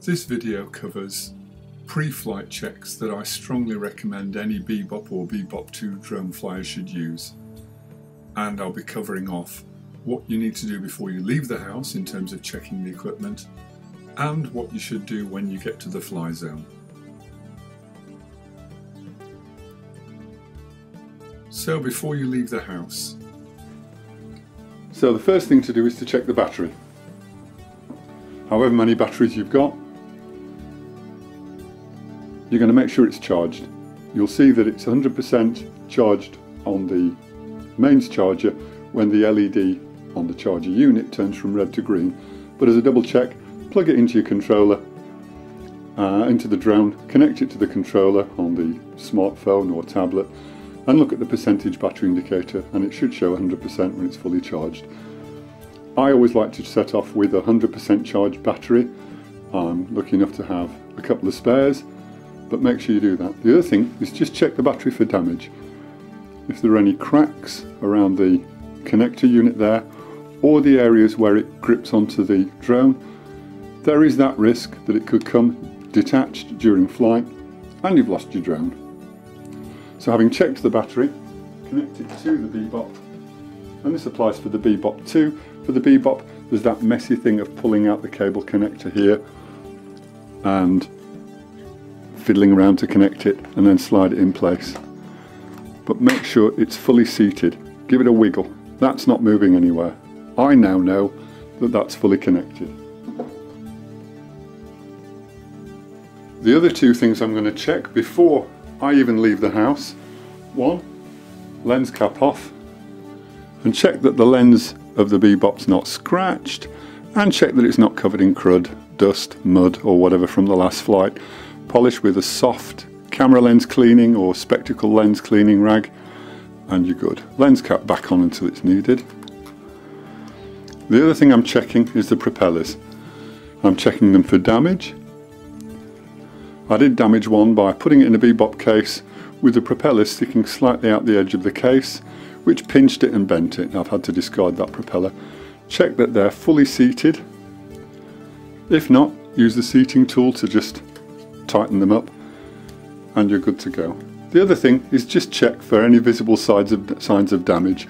This video covers pre-flight checks that I strongly recommend any Bebop or Bebop 2 drone flyer should use. And I'll be covering off what you need to do before you leave the house in terms of checking the equipment and what you should do when you get to the fly zone. So before you leave the house. So the first thing to do is to check the battery. However many batteries you've got, you're going to make sure it's charged. You'll see that it's 100% charged on the mains charger when the LED on the charger unit turns from red to green. But as a double check, plug it into your controller, uh, into the drone, connect it to the controller on the smartphone or tablet, and look at the percentage battery indicator, and it should show 100% when it's fully charged. I always like to set off with a 100% charged battery. I'm lucky enough to have a couple of spares, but make sure you do that. The other thing is just check the battery for damage. If there are any cracks around the connector unit there, or the areas where it grips onto the drone, there is that risk that it could come detached during flight and you've lost your drone. So having checked the battery, connect it to the Bebop, and this applies for the Bebop too. For the Bebop, there's that messy thing of pulling out the cable connector here and fiddling around to connect it and then slide it in place. But make sure it's fully seated. Give it a wiggle. That's not moving anywhere. I now know that that's fully connected. The other two things I'm going to check before I even leave the house. One, lens cap off and check that the lens of the Bebop's not scratched and check that it's not covered in crud, dust, mud or whatever from the last flight. Polish with a soft camera lens cleaning or spectacle lens cleaning rag and you're good. Lens cap back on until it's needed. The other thing I'm checking is the propellers. I'm checking them for damage. I did damage one by putting it in a Bebop case with the propeller sticking slightly out the edge of the case, which pinched it and bent it. I've had to discard that propeller. Check that they're fully seated. If not, use the seating tool to just tighten them up and you're good to go. The other thing is just check for any visible signs of, signs of damage.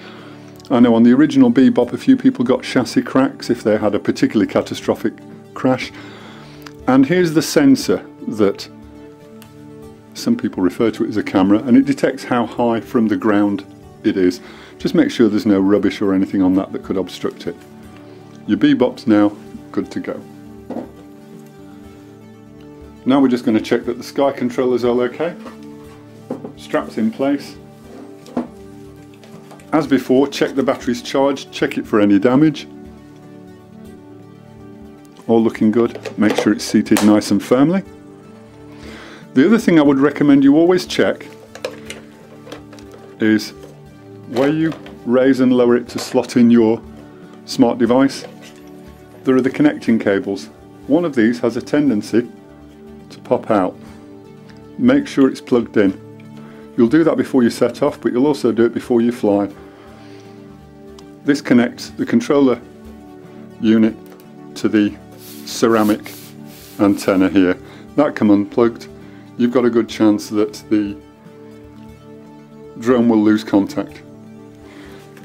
I know on the original Bebop a few people got chassis cracks if they had a particularly catastrophic crash. And here's the sensor that some people refer to it as a camera and it detects how high from the ground it is. Just make sure there's no rubbish or anything on that that could obstruct it. Your Bebop's now good to go. Now we're just going to check that the sky controller's all okay. Straps in place. As before, check the battery's charged, check it for any damage. All looking good. Make sure it's seated nice and firmly. The other thing I would recommend you always check is where you raise and lower it to slot in your smart device, there are the connecting cables. One of these has a tendency pop out. Make sure it's plugged in. You'll do that before you set off, but you'll also do it before you fly. This connects the controller unit to the ceramic antenna here. That come unplugged, you've got a good chance that the drone will lose contact.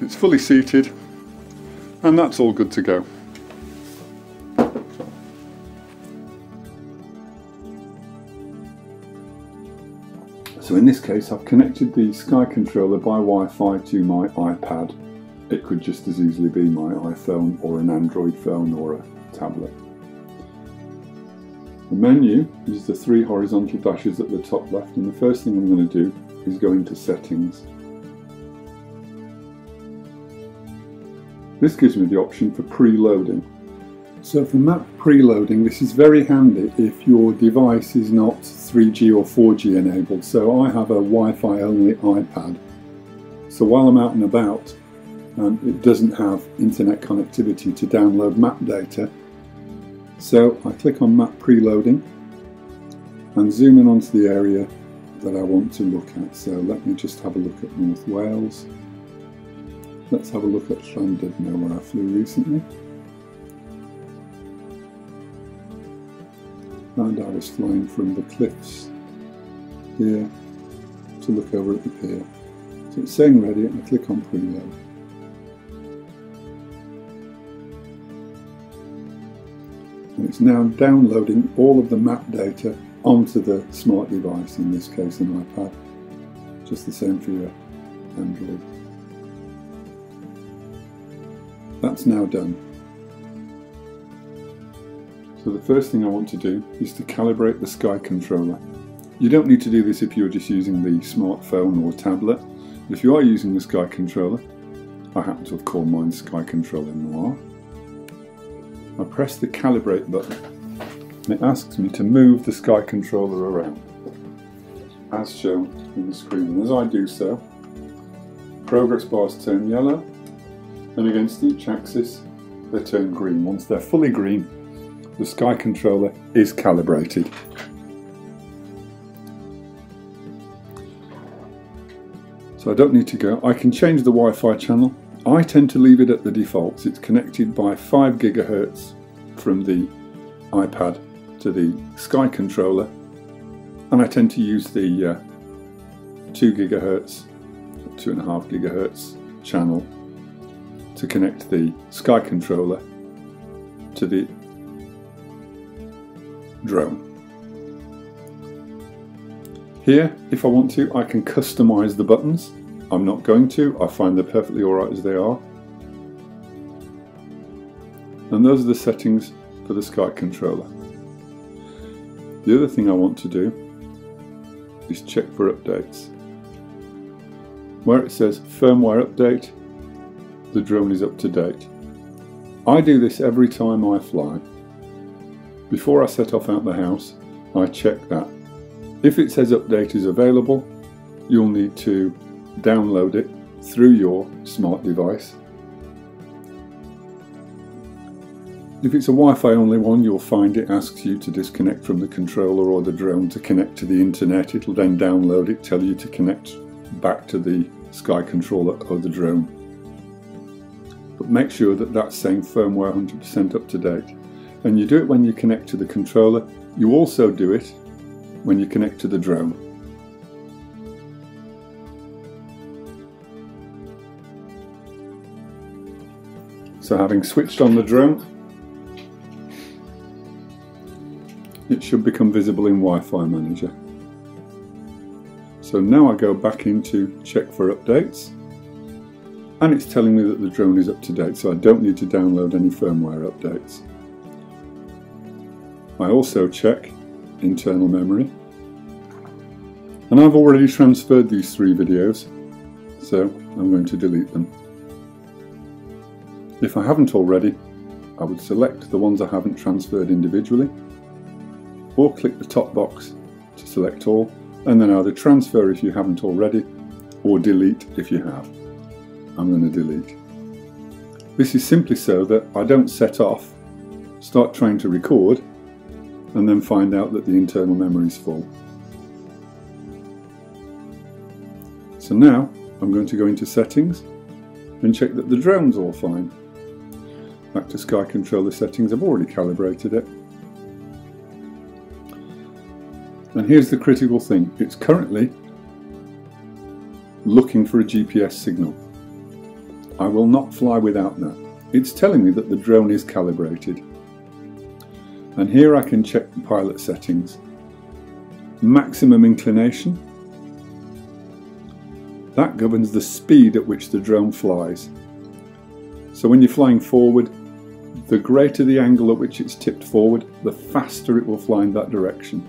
It's fully seated and that's all good to go. So in this case I've connected the Sky controller by Wi-Fi to my iPad. It could just as easily be my iPhone or an Android phone or a tablet. The menu is the three horizontal dashes at the top left and the first thing I'm going to do is go into settings. This gives me the option for preloading. So for map preloading, this is very handy if your device is not 3G or 4G enabled. So I have a Wi-Fi only iPad. So while I'm out and about, um, it doesn't have internet connectivity to download map data. So I click on map preloading and zoom in onto the area that I want to look at. So let me just have a look at North Wales. Let's have a look at Llandudno, where I flew recently. And I was flying from the cliffs here to look over at the pier. So it's saying ready and I click on preload. And it's now downloading all of the map data onto the smart device, in this case an iPad. Just the same for your Android. That's now done. So the first thing I want to do is to calibrate the Sky controller. You don't need to do this if you're just using the smartphone or tablet. If you are using the Sky controller, I happen to have called mine Sky Controller Noir, I press the calibrate button and it asks me to move the Sky controller around as shown in the screen. And as I do so, progress bars turn yellow and against each axis they turn green. Once they're fully green, the Sky controller is calibrated. So I don't need to go. I can change the Wi-Fi channel. I tend to leave it at the defaults. It's connected by 5 gigahertz from the iPad to the Sky controller and I tend to use the uh, 2 gigahertz, 2.5 gigahertz channel to connect the Sky controller to the drone. Here, if I want to, I can customize the buttons. I'm not going to, I find they're perfectly alright as they are. And those are the settings for the Sky controller. The other thing I want to do is check for updates. Where it says firmware update, the drone is up to date. I do this every time I fly. Before I set off out the house, I check that. If it says update is available, you'll need to download it through your smart device. If it's a Wi-Fi only one, you'll find it asks you to disconnect from the controller or the drone to connect to the internet. It'll then download it, tell you to connect back to the Sky controller or the drone. But make sure that that's saying firmware 100% up to date. And you do it when you connect to the controller. You also do it when you connect to the drone. So having switched on the drone, it should become visible in Wi-Fi Manager. So now I go back into check for updates and it's telling me that the drone is up to date so I don't need to download any firmware updates. I also check internal memory and I've already transferred these three videos so I'm going to delete them. If I haven't already I would select the ones I haven't transferred individually or click the top box to select all and then either transfer if you haven't already or delete if you have. I'm going to delete. This is simply so that I don't set off, start trying to record and then find out that the internal memory is full. So now I'm going to go into settings and check that the drone's all fine. Back to Sky Controller settings, I've already calibrated it. And here's the critical thing. It's currently looking for a GPS signal. I will not fly without that. It's telling me that the drone is calibrated. And here I can check the pilot settings. Maximum inclination. That governs the speed at which the drone flies. So when you're flying forward, the greater the angle at which it's tipped forward, the faster it will fly in that direction.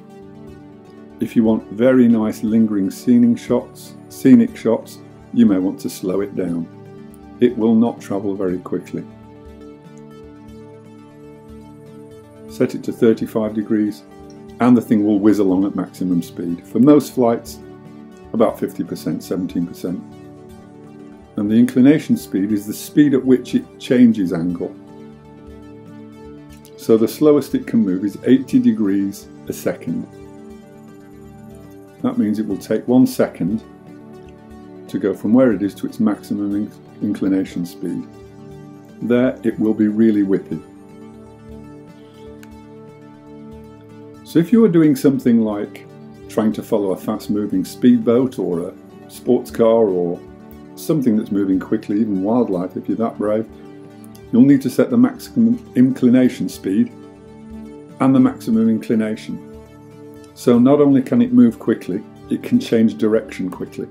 If you want very nice lingering scenic shots, scenic shots, you may want to slow it down. It will not travel very quickly. Set it to 35 degrees and the thing will whiz along at maximum speed. For most flights, about 50%, 17%. And the inclination speed is the speed at which it changes angle. So the slowest it can move is 80 degrees a second. That means it will take one second to go from where it is to its maximum inclination speed. There it will be really whippy. So if you are doing something like trying to follow a fast moving speedboat or a sports car or something that's moving quickly, even wildlife if you're that brave, you'll need to set the maximum inclination speed and the maximum inclination. So not only can it move quickly, it can change direction quickly.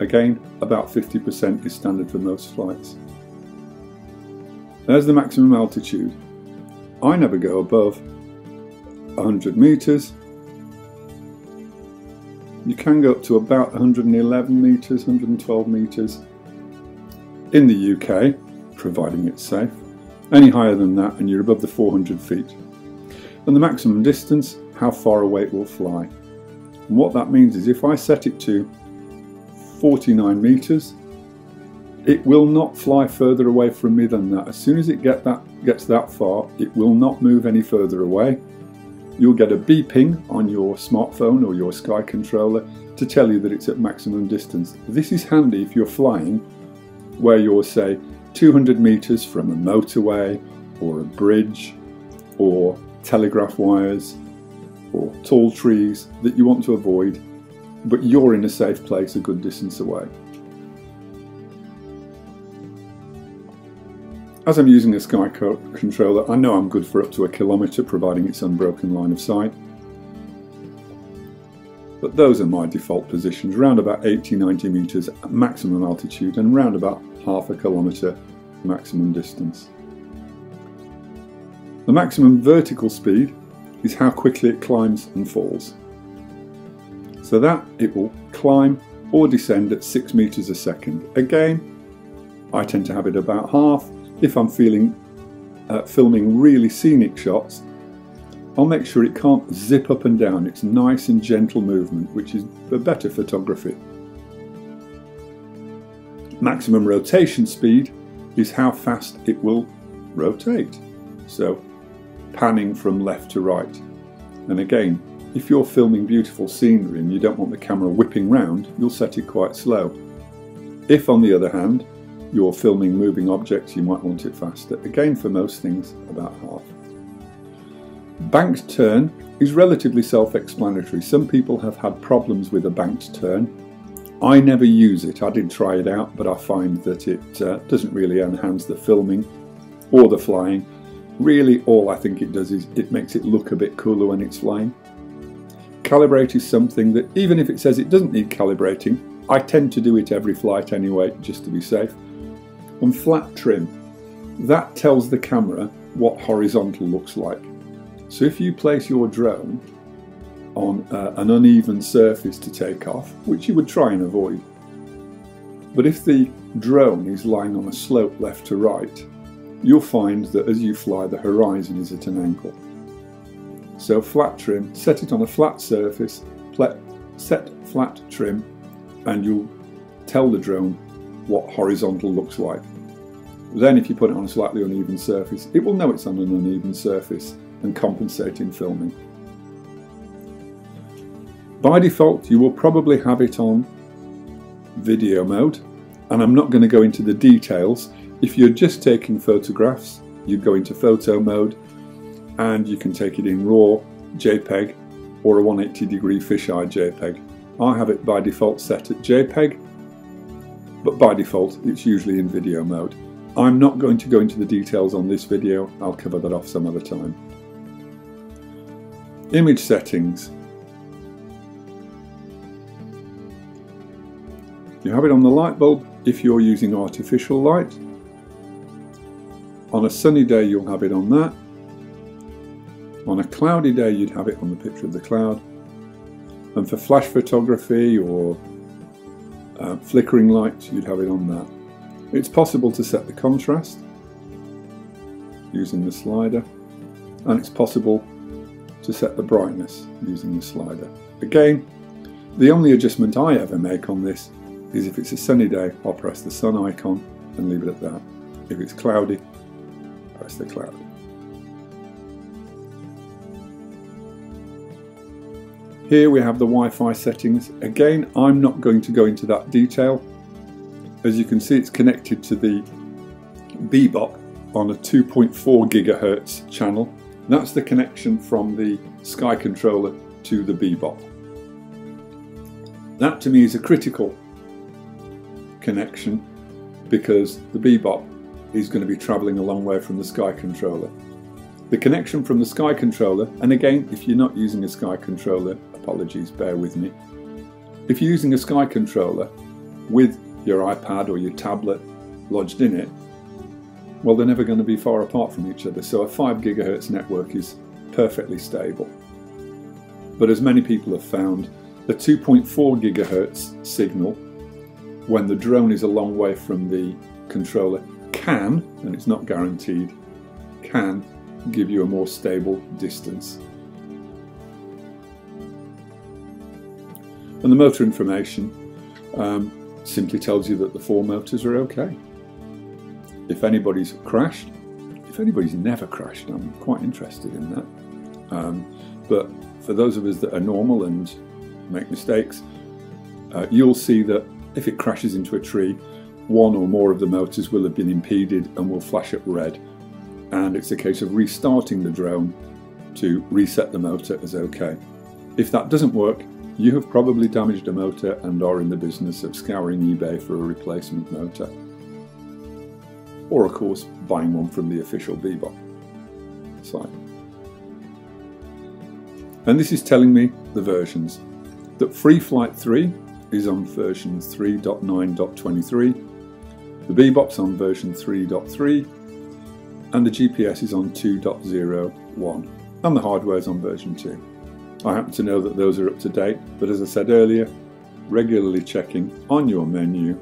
Again, about 50% is standard for most flights. There's the maximum altitude. I never go above 100 meters. You can go up to about 111 meters, 112 meters in the UK, providing it's safe. Any higher than that and you're above the 400 feet. And the maximum distance, how far away it will fly. And what that means is if I set it to 49 meters, it will not fly further away from me than that. As soon as it get that, gets that far, it will not move any further away. You'll get a beeping on your smartphone or your Sky controller to tell you that it's at maximum distance. This is handy if you're flying where you're, say, 200 metres from a motorway or a bridge or telegraph wires or tall trees that you want to avoid, but you're in a safe place a good distance away. As I'm using a Sky controller, I know I'm good for up to a kilometre providing it's unbroken line of sight. But those are my default positions, around about 80-90 metres at maximum altitude and around about half a kilometre maximum distance. The maximum vertical speed is how quickly it climbs and falls. So that it will climb or descend at 6 metres a second. Again, I tend to have it about half if I'm feeling uh, filming really scenic shots, I'll make sure it can't zip up and down. It's nice and gentle movement, which is for better photography. Maximum rotation speed is how fast it will rotate. So panning from left to right. And again, if you're filming beautiful scenery and you don't want the camera whipping round, you'll set it quite slow. If on the other hand, you're filming moving objects, you might want it faster. Again, for most things, about half. Banked turn is relatively self-explanatory. Some people have had problems with a banked turn. I never use it. I did try it out, but I find that it uh, doesn't really enhance the filming or the flying. Really, all I think it does is it makes it look a bit cooler when it's flying. Calibrate is something that, even if it says it doesn't need calibrating, I tend to do it every flight anyway, just to be safe and flat trim. That tells the camera what horizontal looks like. So if you place your drone on uh, an uneven surface to take off, which you would try and avoid, but if the drone is lying on a slope left to right, you'll find that as you fly the horizon is at an angle. So flat trim, set it on a flat surface, set flat trim, and you'll tell the drone what horizontal looks like. Then if you put it on a slightly uneven surface, it will know it's on an uneven surface and compensate in filming. By default, you will probably have it on video mode, and I'm not going to go into the details. If you're just taking photographs, you go into photo mode, and you can take it in RAW, JPEG, or a 180 degree fisheye JPEG. I have it by default set at JPEG, but by default it's usually in video mode. I'm not going to go into the details on this video, I'll cover that off some other time. Image settings. You have it on the light bulb if you're using artificial light. On a sunny day you'll have it on that. On a cloudy day you'd have it on the picture of the cloud. And for flash photography or uh, flickering light, you'd have it on that. It's possible to set the contrast using the slider, and it's possible to set the brightness using the slider. Again, the only adjustment I ever make on this is if it's a sunny day, I'll press the sun icon and leave it at that. If it's cloudy, press the cloud. Here we have the Wi-Fi settings. Again, I'm not going to go into that detail. As you can see, it's connected to the Bebop on a 2.4 gigahertz channel. That's the connection from the Sky controller to the Bebop. That to me is a critical connection because the Bebop is going to be travelling a long way from the Sky controller. The connection from the Sky controller, and again, if you're not using a Sky controller, apologies, bear with me. If you're using a Sky controller with your iPad or your tablet lodged in it, well, they're never going to be far apart from each other. So a 5 gigahertz network is perfectly stable. But as many people have found, a 2.4 gigahertz signal, when the drone is a long way from the controller, can, and it's not guaranteed, can give you a more stable distance. And the motor information um, simply tells you that the four motors are okay. If anybody's crashed, if anybody's never crashed, I'm quite interested in that. Um, but for those of us that are normal and make mistakes, uh, you'll see that if it crashes into a tree, one or more of the motors will have been impeded and will flash up red. And it's a case of restarting the drone to reset the motor as okay. If that doesn't work, you have probably damaged a motor and are in the business of scouring eBay for a replacement motor. Or of course, buying one from the official Bebop site. And this is telling me the versions. That Free Flight 3 is on version 3.9.23, the Bebop's on version 3.3, and the GPS is on 2.01, and the hardware is on version 2. I happen to know that those are up to date, but as I said earlier, regularly checking on your menu,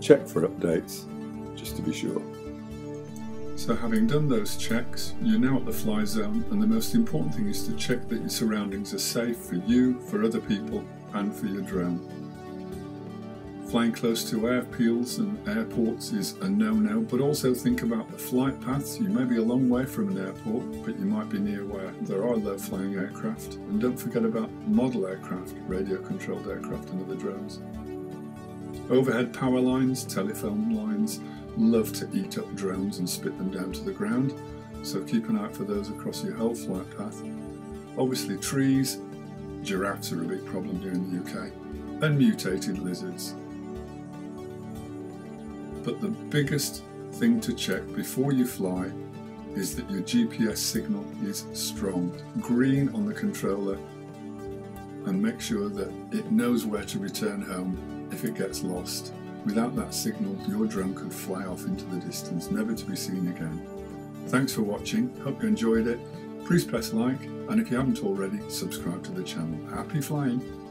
check for updates, just to be sure. So having done those checks, you're now at the fly zone and the most important thing is to check that your surroundings are safe for you, for other people and for your drone. Flying close to airfields and airports is a no-no, but also think about the flight paths. You may be a long way from an airport, but you might be near where there are low-flying aircraft. And don't forget about model aircraft, radio-controlled aircraft and other drones. Overhead power lines, telephone lines, love to eat up drones and spit them down to the ground, so keep an eye for those across your whole flight path. Obviously trees, giraffes are a big problem here in the UK, and mutated lizards. But the biggest thing to check before you fly is that your GPS signal is strong, green on the controller, and make sure that it knows where to return home if it gets lost. Without that signal, your drone could fly off into the distance, never to be seen again. Thanks for watching, hope you enjoyed it. Please press like, and if you haven't already, subscribe to the channel. Happy flying!